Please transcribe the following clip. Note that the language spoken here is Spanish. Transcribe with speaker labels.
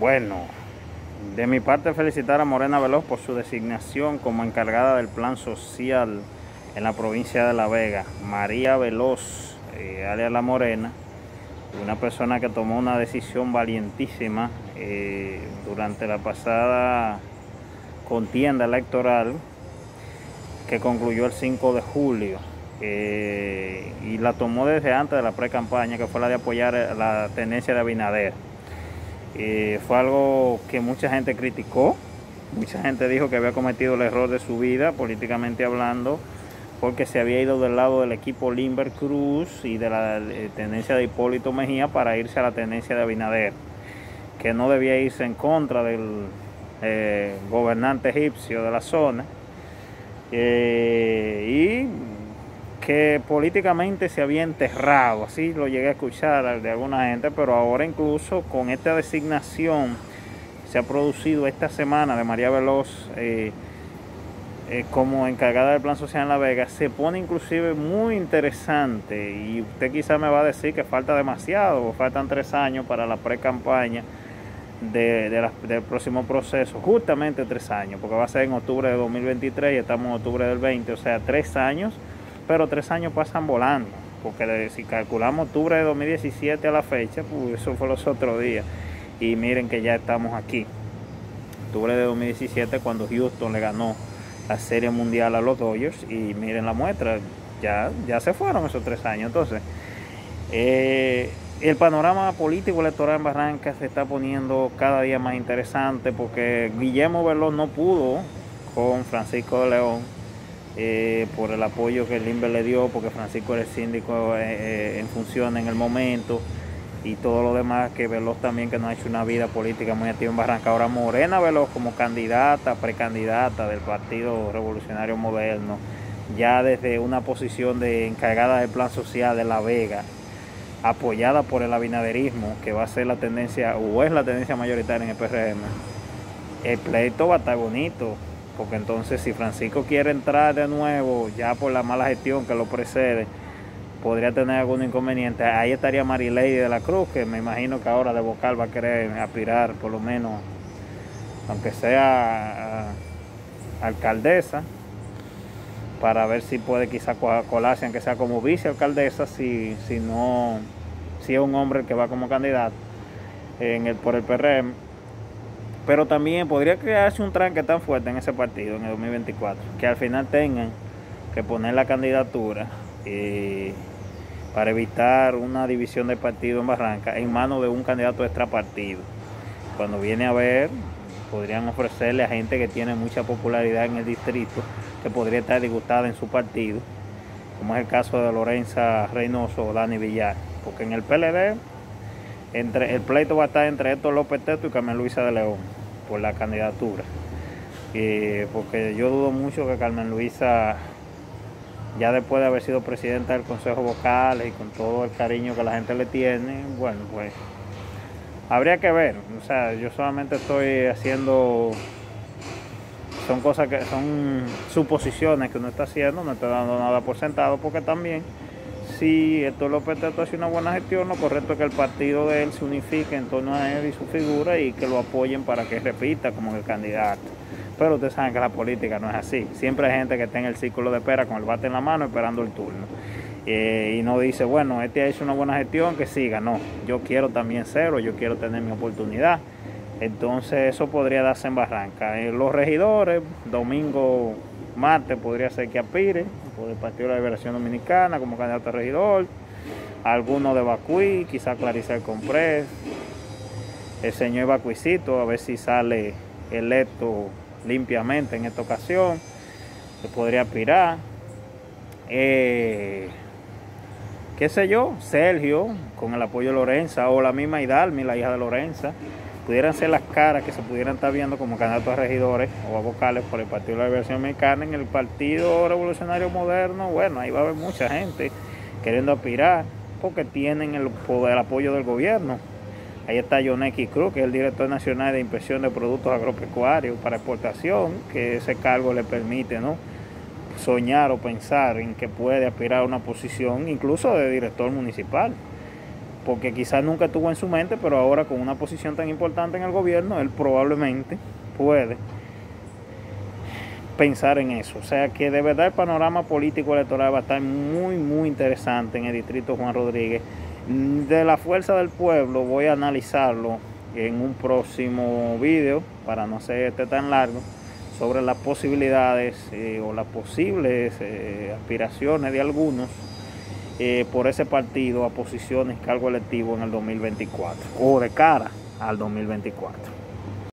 Speaker 1: Bueno, de mi parte felicitar a Morena Veloz por su designación como encargada del plan social en la provincia de La Vega. María Veloz, eh, alias La Morena, una persona que tomó una decisión valientísima eh, durante la pasada contienda electoral que concluyó el 5 de julio eh, y la tomó desde antes de la pre-campaña que fue la de apoyar la tendencia de Abinader. Eh, fue algo que mucha gente criticó, mucha gente dijo que había cometido el error de su vida, políticamente hablando, porque se había ido del lado del equipo Limber Cruz y de la eh, tendencia de Hipólito Mejía para irse a la tendencia de Abinader, que no debía irse en contra del eh, gobernante egipcio de la zona. Que políticamente se había enterrado, así lo llegué a escuchar de alguna gente, pero ahora incluso con esta designación se ha producido esta semana de María Veloz eh, eh, como encargada del Plan Social en La Vega, se pone inclusive muy interesante y usted quizá me va a decir que falta demasiado, faltan tres años para la pre-campaña de, del próximo proceso, justamente tres años, porque va a ser en octubre de 2023 y estamos en octubre del 20, o sea, tres años pero tres años pasan volando, porque si calculamos octubre de 2017 a la fecha, pues eso fue los otros días. Y miren que ya estamos aquí. Octubre de 2017 cuando Houston le ganó la Serie Mundial a los Dodgers y miren la muestra, ya, ya se fueron esos tres años. Entonces, eh, el panorama político electoral en Barranca se está poniendo cada día más interesante porque Guillermo Veloz no pudo con Francisco de León eh, por el apoyo que el INVE le dio, porque Francisco era el síndico eh, eh, en función en el momento y todo lo demás, que Veloz también que no ha hecho una vida política muy activa en Barranca. Ahora Morena Veloz como candidata, precandidata del Partido Revolucionario Moderno, ya desde una posición de encargada del plan social de La Vega, apoyada por el abinaderismo, que va a ser la tendencia, o es la tendencia mayoritaria en el PRM, el pleito va a estar bonito porque entonces si Francisco quiere entrar de nuevo, ya por la mala gestión que lo precede, podría tener algún inconveniente. Ahí estaría Marilei de la Cruz, que me imagino que ahora de vocal va a querer aspirar por lo menos, aunque sea alcaldesa, para ver si puede quizá colarse, aunque sea como vicealcaldesa, si, si no, si es un hombre que va como candidato en el, por el PRM pero también podría crearse un tranque tan fuerte en ese partido en el 2024 que al final tengan que poner la candidatura eh, para evitar una división de partido en Barranca en manos de un candidato extrapartido. Cuando viene a ver, podrían ofrecerle a gente que tiene mucha popularidad en el distrito, que podría estar disgustada en su partido, como es el caso de Lorenza Reynoso o Dani Villar, porque en el PLD entre, el pleito va a estar entre Héctor López Teto y Carmen Luisa de León por la candidatura. porque yo dudo mucho que Carmen Luisa, ya después de haber sido presidenta del Consejo Vocal y con todo el cariño que la gente le tiene, bueno, pues habría que ver. O sea, yo solamente estoy haciendo son cosas que son suposiciones que uno está haciendo, no estoy dando nada por sentado, porque también si esto López Teto hace una buena gestión, lo correcto es que el partido de él se unifique en torno a él y su figura y que lo apoyen para que repita como el candidato. Pero ustedes saben que la política no es así. Siempre hay gente que está en el círculo de espera con el bate en la mano esperando el turno. Eh, y no dice, bueno, este ha hecho una buena gestión, que siga. No, yo quiero también serlo, yo quiero tener mi oportunidad. Entonces eso podría darse en Barranca. Eh, los regidores, domingo Marte podría ser que aspire por el Partido de la Liberación Dominicana como candidato a regidor, alguno de Bacuí, quizá Clarisa Comprés, el señor Bacuicito, a ver si sale electo limpiamente en esta ocasión, que podría aspirar. Eh, qué sé yo, Sergio, con el apoyo de Lorenza, o la misma Hidalmi, la hija de Lorenza, pudieran ser las caras que se pudieran estar viendo como candidatos a regidores o a vocales por el Partido de la Liberación Mexicana en el Partido Revolucionario Moderno, bueno, ahí va a haber mucha gente queriendo aspirar porque tienen el, poder, apoyo del gobierno. Ahí está X Cruz, que es el director nacional de inspección de productos agropecuarios para exportación, que ese cargo le permite ¿no? soñar o pensar en que puede aspirar a una posición incluso de director municipal. Porque quizás nunca estuvo en su mente, pero ahora con una posición tan importante en el gobierno, él probablemente puede pensar en eso. O sea que de verdad el panorama político electoral va a estar muy, muy interesante en el distrito Juan Rodríguez. De la fuerza del pueblo voy a analizarlo en un próximo video, para no ser este tan largo, sobre las posibilidades eh, o las posibles eh, aspiraciones de algunos eh, por ese partido a posiciones cargo electivo en el 2024 o de cara al 2024.